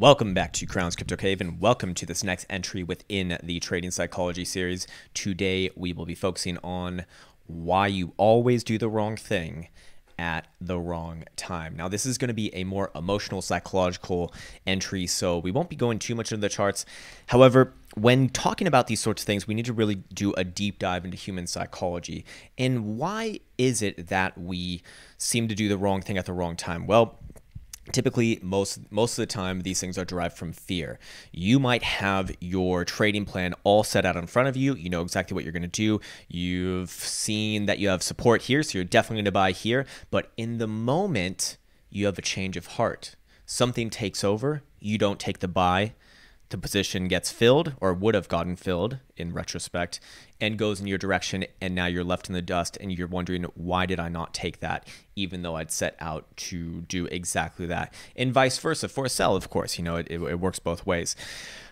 Welcome back to Krown's Crypto Cave and welcome to this next entry within the Trading Psychology series. Today we will be focusing on why you always do the wrong thing at the wrong time. Now, this is going to be a more emotional, psychological entry, so we won't be going too much into the charts. However, when talking about these sorts of things, we need to really do a deep dive into human psychology. And why is it that we seem to do the wrong thing at the wrong time? Well, typically most most of the time these things are derived from fear. You might have your trading plan all set out in front of you. You know exactly what you're going to do. You've seen that you have support here so you're definitely going to buy here. But in the moment you have a change of heart. Something takes over. You don't take the buy the position gets filled or would have gotten filled in retrospect and goes in your direction and now you're left in the dust and you're wondering why did I not take that even though I'd set out to do exactly that? And vice versa for a sell of course you know it, it, it works both ways.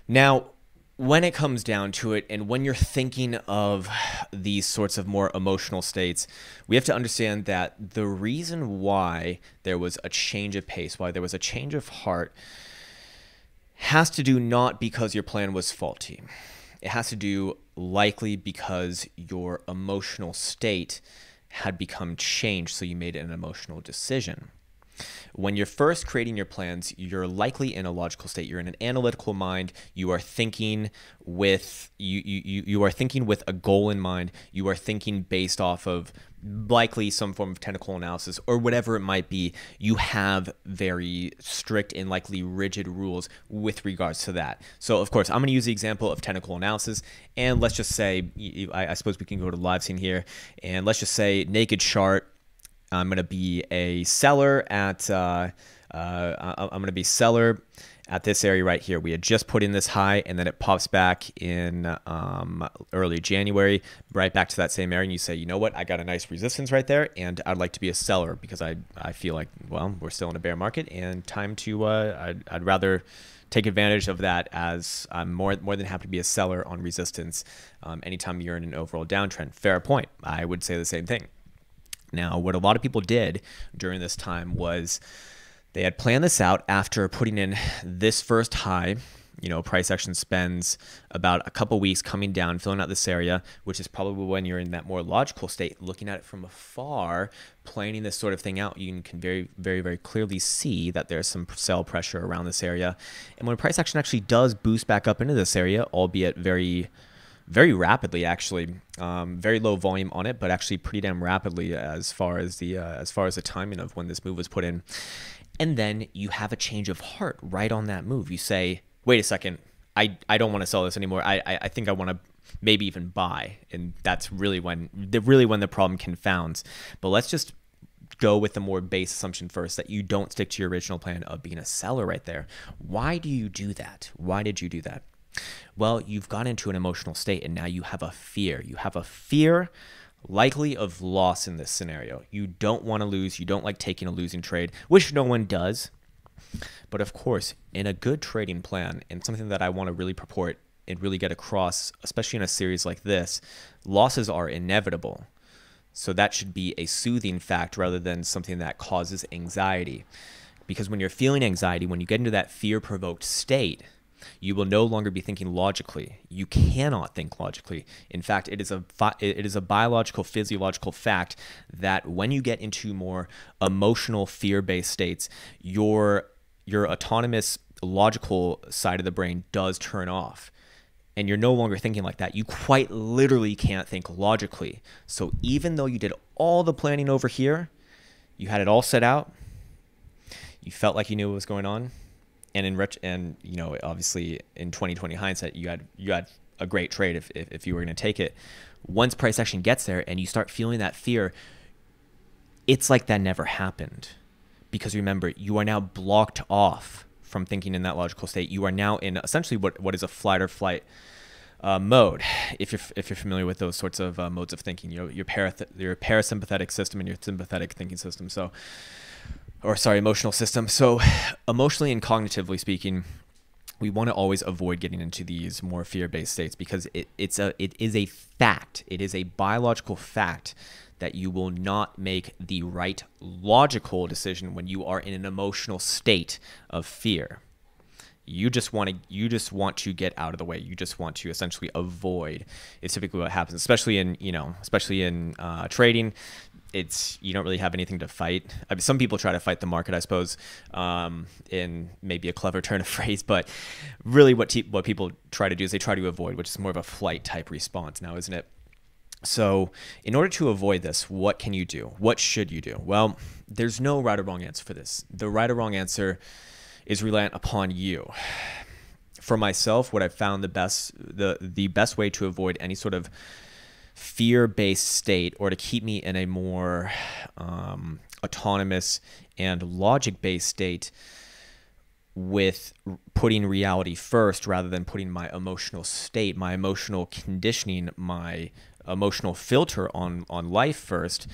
Now when it comes down to it and when you're thinking of these sorts of more emotional states we have to understand that the reason why there was a change of pace why there was a change of heart has to do not because your plan was faulty. It has to do likely because your emotional state had become changed, so you made an emotional decision. When you're first creating your plans, you're likely in a logical state. You're in an analytical mind. You are thinking with you, you, you are thinking with a goal in mind. You are thinking based off of likely some form of technical analysis or whatever it might be. You have very strict and likely rigid rules with regards to that. So of course, I'm going to use the example of technical analysis, and let's just say I, I suppose we can go to live scene here, and let's just say naked chart I'm going to be a seller at, uh, uh, I'm going to be seller at this area right here. We had just put in this high and then it pops back in um, early January, right back to that same area. And you say, you know what, I got a nice resistance right there and I'd like to be a seller because I, I feel like, well, we're still in a bear market and time to, uh, I'd, I'd rather take advantage of that as I'm more, more than happy to be a seller on resistance um, anytime you're in an overall downtrend. Fair point. I would say the same thing. Now, what a lot of people did during this time was they had planned this out after putting in this first high. You know, price action spends about a couple weeks coming down, filling out this area, which is probably when you're in that more logical state, looking at it from afar, planning this sort of thing out. You can very, very, very clearly see that there's some sell pressure around this area. And when price action actually does boost back up into this area, albeit very very rapidly actually. Um, very low volume on it but actually pretty damn rapidly as far as the uh, as far as the timing of when this move was put in. And then you have a change of heart right on that move. You say wait a second. I i don't want to sell this anymore. I i, I think i want to maybe even buy. And that's really when the really when the problem confounds. But let's just go with the more base assumption first that you don't stick to your original plan of being a seller right there. Why do you do that? Why did you do that well, you've got into an emotional state and now you have a fear. You have a fear likely of loss in this scenario. You don't want to lose. You don't like taking a losing trade, which no one does. But of course, in a good trading plan, and something that I want to really purport and really get across, especially in a series like this, losses are inevitable. So that should be a soothing fact rather than something that causes anxiety. Because when you're feeling anxiety, when you get into that fear provoked state, you will no longer be thinking logically. You cannot think logically. In fact, it is a it is a biological physiological fact that when you get into more emotional fear-based states, your your autonomous logical side of the brain does turn off and you're no longer thinking like that. You quite literally can't think logically. So even though you did all the planning over here, you had it all set out, you felt like you knew what was going on, and in rich and you know obviously in 2020 hindsight you had you had a great trade if, if, if you were going to take it. Once price action gets there and you start feeling that fear it's like that never happened. Because remember you are now blocked off from thinking in that logical state. You are now in essentially what, what is a flight or flight uh, mode if you're, if you're familiar with those sorts of uh, modes of thinking you know, your, parath- your parasympathetic system and your sympathetic thinking system. So or sorry, emotional system. So, emotionally and cognitively speaking, we want to always avoid getting into these more fear-based states because it, it's a it is a fact. It is a biological fact that you will not make the right logical decision when you are in an emotional state of fear. You just want to you just want to get out of the way. You just want to essentially avoid. It's typically what happens, especially in you know, especially in uh, trading. It's you don't really have anything to fight. I mean, some people try to fight the market, I suppose, um, in maybe a clever turn of phrase. But really, what te- what people try to do is they try to avoid, which is more of a flight type response now, isn't it? So, in order to avoid this, what can you do? What should you do? Well, there's no right or wrong answer for this. The right or wrong answer is reliant upon you. For myself, what I've found the best the the best way to avoid any sort of fear-based state or to keep me in a more um, autonomous and logic-based state with putting reality first rather than putting my emotional state, my emotional conditioning, my emotional filter on on life first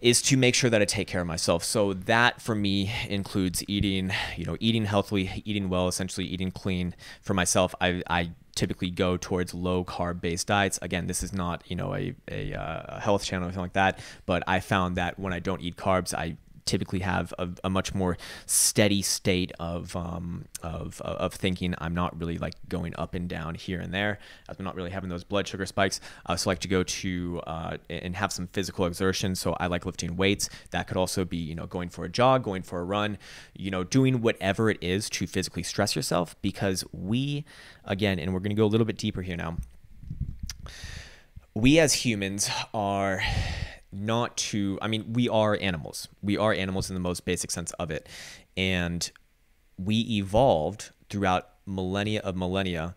is to make sure that I take care of myself. So that for me includes eating, you know, eating healthily, eating well, essentially eating clean. For myself, I, I typically go towards low carb based diets. Again, this is not, you know, a, uh, a health channel or anything like that, but I found that when I don't eat carbs, I typically have a, a much more steady state of, um, of, of thinking. I'm not really like going up and down here and there. I'm not really having those blood sugar spikes. I also like to go to uh, and have some physical exertion. So I like lifting weights. That could also be, you know, going for a jog, going for a run, you know, doing whatever it is to physically stress yourself because we, again, and we're going to go a little bit deeper here now. We as humans are not to i mean we are animals. We are animals in the most basic sense of it. And we evolved throughout millennia of millennia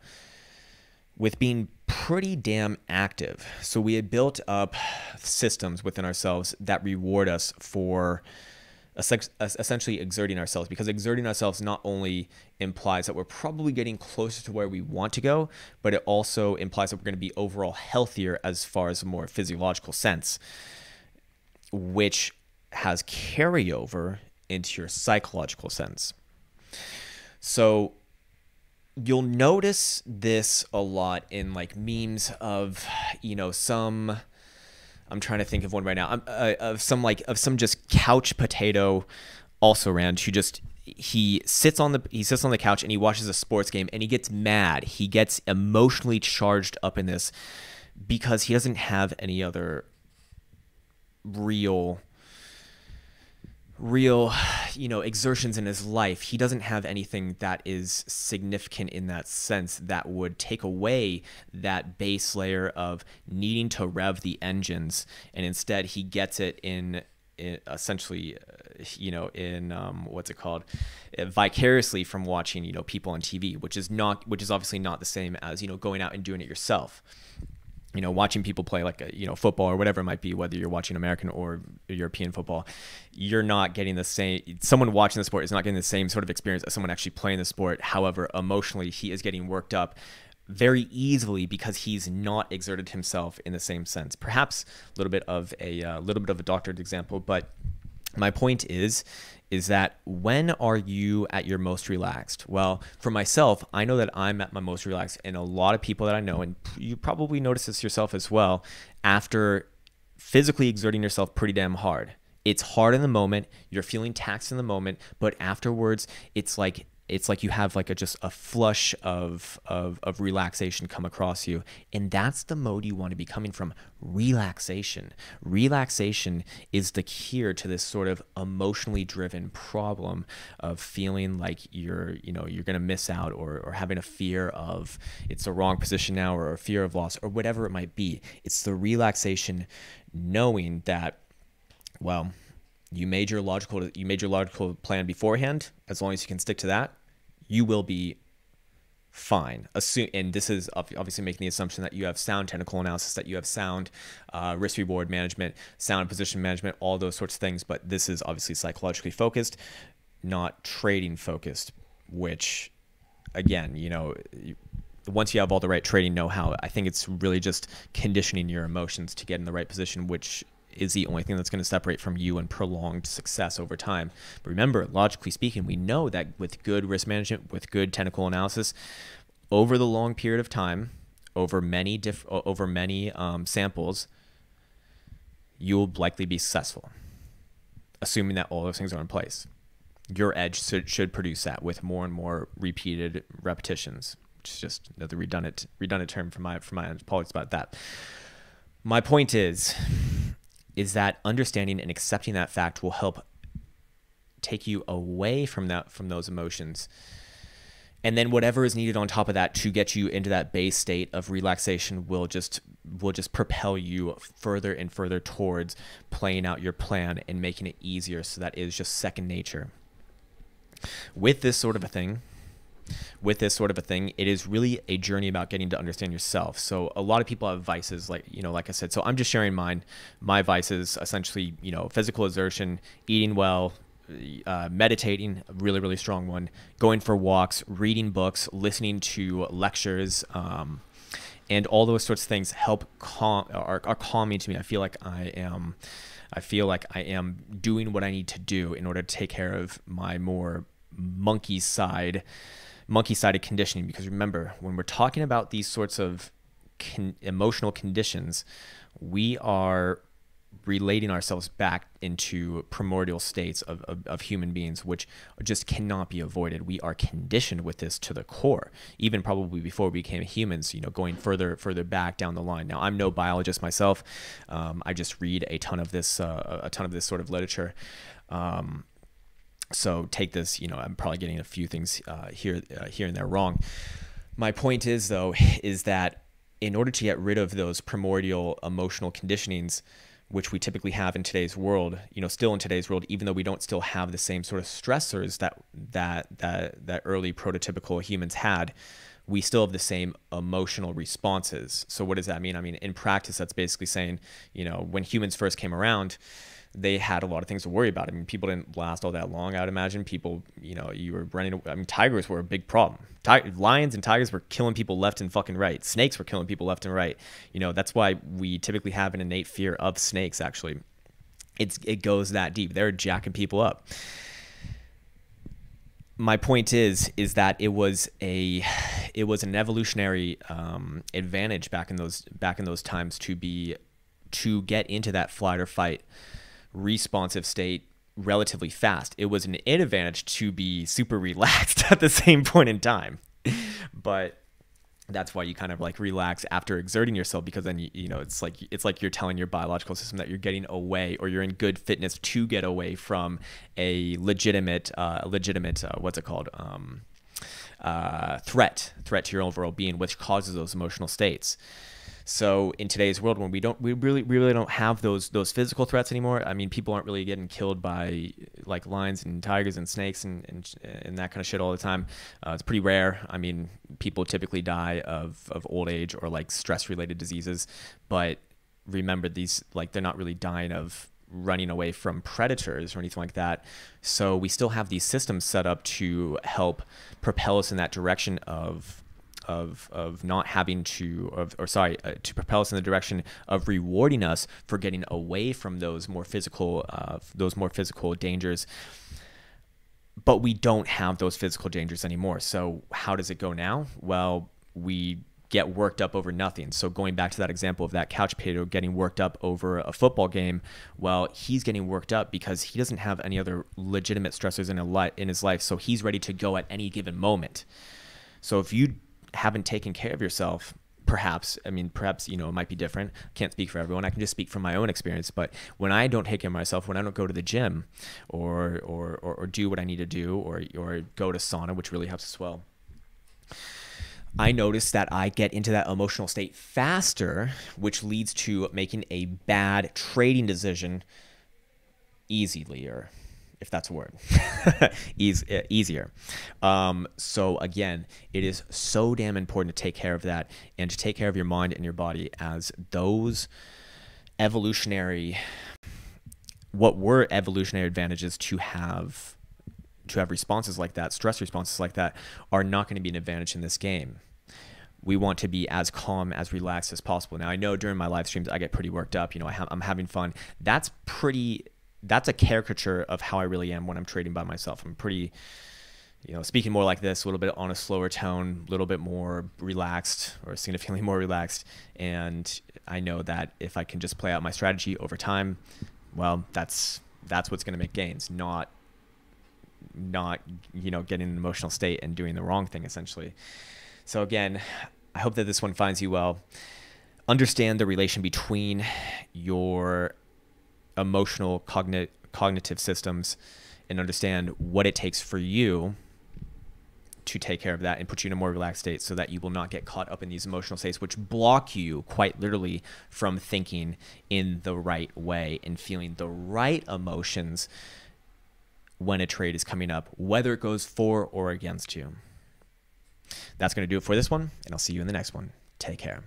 with being pretty damn active. So we had built up systems within ourselves that reward us for essentially exerting ourselves because exerting ourselves not only implies that we're probably getting closer to where we want to go, but it also implies that we're going to be overall healthier as far as a more physiological sense which has carryover into your psychological sense. So you'll notice this a lot in like memes of, you know, some I'm trying to think of one right now. Uh, of some like of some just couch potato also ran who just he sits on the he sits on the couch and he watches a sports game and he gets mad. He gets emotionally charged up in this because he doesn't have any other real real you know exertions in his life. He doesn't have anything that is significant in that sense that would take away that base layer of needing to rev the engines. And instead he gets it in, in essentially uh, you know in um, what's it called? Uh, vicariously from watching you know people on tv which is not which is obviously not the same as you know going out and doing it yourself you know, watching people play like a, you know football or whatever it might be, whether you're watching American or European football, you're not getting the same. Someone watching the sport is not getting the same sort of experience as someone actually playing the sport. However, emotionally, he is getting worked up very easily because he's not exerted himself in the same sense. Perhaps a little bit of a uh, little bit of a doctored example, but my point is is that when are you at your most relaxed? Well, for myself, I know that I'm at my most relaxed, and a lot of people that I know, and you probably notice this yourself as well, after physically exerting yourself pretty damn hard. It's hard in the moment, you're feeling taxed in the moment, but afterwards, it's like it's like you have like a just a flush of, of of relaxation come across you. And that's the mode you want to be coming from relaxation. Relaxation is the cure to this sort of emotionally driven problem of feeling like you're you know you're going to miss out or, or having a fear of it's the wrong position now or a fear of loss or whatever it might be. It's the relaxation knowing that well you made your logical you made your logical plan beforehand. As long as you can stick to that you will be fine. Assume, and this is obviously making the assumption that you have sound technical analysis, that you have sound uh, risk reward management, sound position management, all those sorts of things. But this is obviously psychologically focused, not trading focused. Which, again, you know. once you have all the right trading know-how, I think it's really just conditioning your emotions to get in the right position, which is the only thing that's going to separate from you and prolonged success over time. But remember, logically speaking, we know that with good risk management, with good technical analysis, over the long period of time, over many diff- over many um, samples, you will likely be successful, assuming that all those things are in place. your edge should, should produce that with more and more repeated repetitions. Which is just another redundant redundant term from my for my apologies about that. My point is, is that understanding and accepting that fact will help take you away from that from those emotions. And then whatever is needed on top of that to get you into that base state of relaxation will just will just propel you further and further towards playing out your plan and making it easier. So that is just second nature. With this sort of a thing with this sort of a thing it is really a journey about getting to understand yourself. So a lot of people have vices like you know like i said. So i'm just sharing mine. My vices essentially you know physical exertion eating well uh, meditating, a really, really strong one, going for walks, reading books, listening to lectures, um, and all those sorts of things help calm are, are calming to me. I feel like I am, I feel like I am doing what I need to do in order to take care of my more monkey side, monkey sided conditioning. Because remember, when we're talking about these sorts of con- emotional conditions, we are relating ourselves back into primordial states of, of, of, human beings, which just cannot be avoided. We are conditioned with this to the core, even probably before we became humans, you know, going further, further back down the line. Now, I'm no biologist myself. Um, I just read a ton of this, uh, a ton of this sort of literature. Um, so take this, you know, I'm probably getting a few things uh, here, uh, here and there wrong. My point is, though, is that in order to get rid of those primordial emotional conditionings, which we typically have in today's world, you know, still in today's world, even though we don't still have the same sort of stressors that that that that early prototypical humans had, we still have the same emotional responses. So what does that mean? I mean, in practice, that's basically saying, you know, when humans first came around, they had a lot of things to worry about. I mean, people didn't last all that long. I would imagine people, you know, you were running. I mean, tigers were a big problem. Tig- lions and tigers were killing people left and fucking right. Snakes were killing people left and right. You know, that's why we typically have an innate fear of snakes. Actually, it's it goes that deep. They're jacking people up. My point is, is that it was a, it was an evolutionary um, advantage back in those back in those times to be, to get into that flight or fight responsive state relatively fast. It was an advantage to be super relaxed at the same point in time. but that's why you kind of like relax after exerting yourself because then you, you know it's like it's like you're telling your biological system that you're getting away or you're in good fitness to get away from a legitimate uh, legitimate uh, what's it called um, uh, threat threat to your overall being which causes those emotional states so in today's world, when we don't, we really, really don't have those those physical threats anymore. I mean, people aren't really getting killed by like lions and tigers and snakes and and, and that kind of shit all the time. Uh, it's pretty rare. I mean, people typically die of of old age or like stress related diseases, but remember these like they're not really dying of running away from predators or anything like that. So we still have these systems set up to help propel us in that direction of of of not having to of, or sorry uh, to propel us in the direction of rewarding us for getting away from those more physical uh, those more physical dangers but we don't have those physical dangers anymore so how does it go now well we get worked up over nothing. So going back to that example of that couch potato getting worked up over a football game, well, he's getting worked up because he doesn't have any other legitimate stressors in a li- in his life, so he's ready to go at any given moment. So if you haven't taken care of yourself perhaps i mean perhaps you know it might be different. Can't speak for everyone. I can just speak from my own experience. But when i don't take care of myself when i don't go to the gym or or or, or do what i need to do or or go to sauna which really helps as well I notice that I get into that emotional state faster, which leads to making a bad trading decision easier if that's a word, Ease, uh, easier. Um, so again, it is so damn important to take care of that and to take care of your mind and your body as those evolutionary, what were evolutionary advantages to have to have responses like that, stress responses like that, are not going to be an advantage in this game we want to be as calm, as relaxed as possible. Now, I know during my live streams I get pretty worked up. You know, I am having fun. That's pretty that's a caricature of how I really am when I'm trading by myself. I'm pretty, you know, speaking more like this, a little bit on a slower tone, a little bit more relaxed or significantly more relaxed. And I know that if I can just play out my strategy over time, well, that's that's what's going to make gains, not not, you know, getting an emotional state and doing the wrong thing essentially. So again, I hope that this one finds you well. Understand the relation between your emotional cognitive cognitive systems and understand what it takes for you to take care of that and put you in a more relaxed state so that you will not get caught up in these emotional states which block you quite literally from thinking in the right way and feeling the right emotions when a trade is coming up whether it goes for or against you. That's going to do it for this one and i'll see you in the next one. Take care